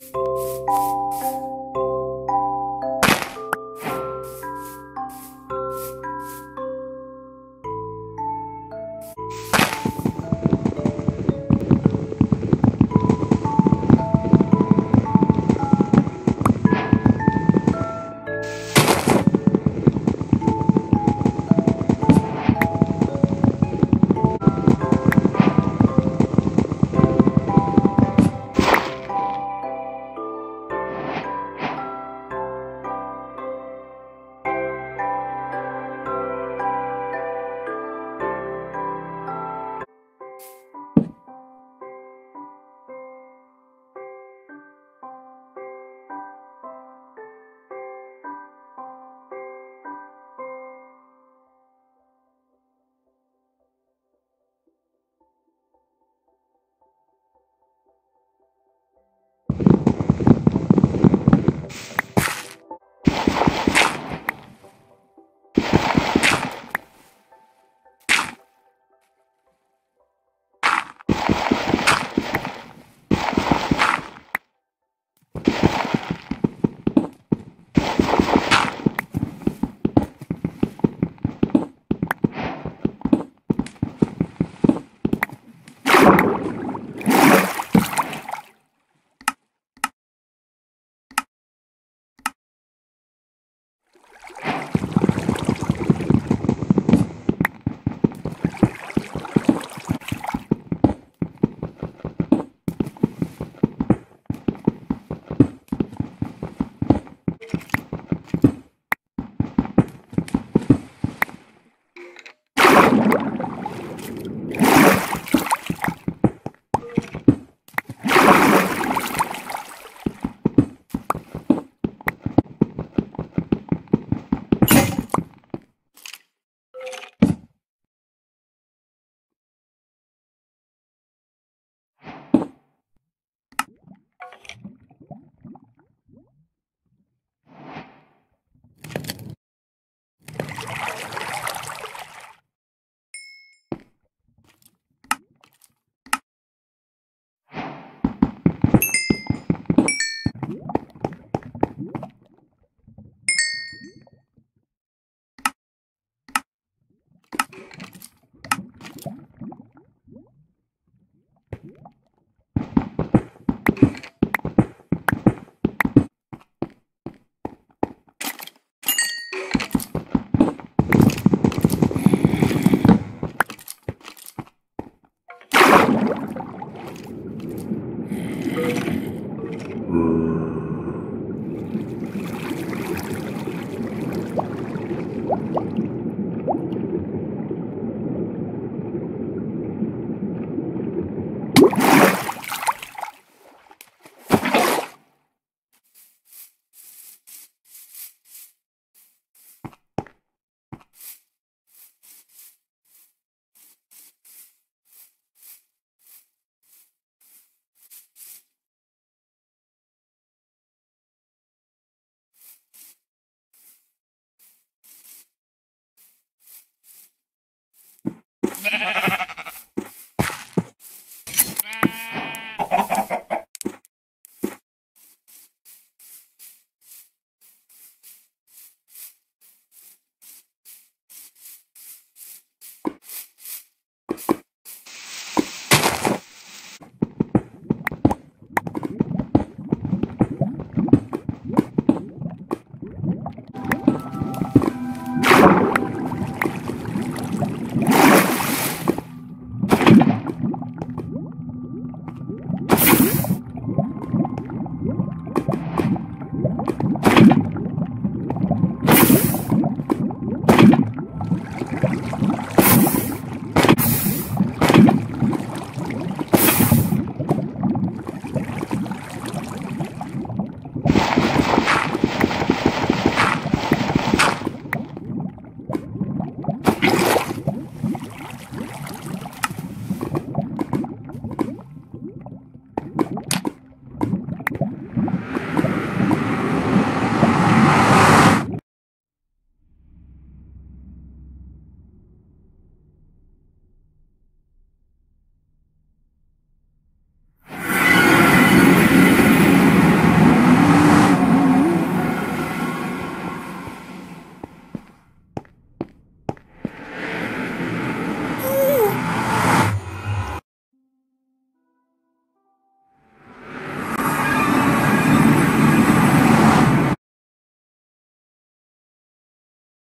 Música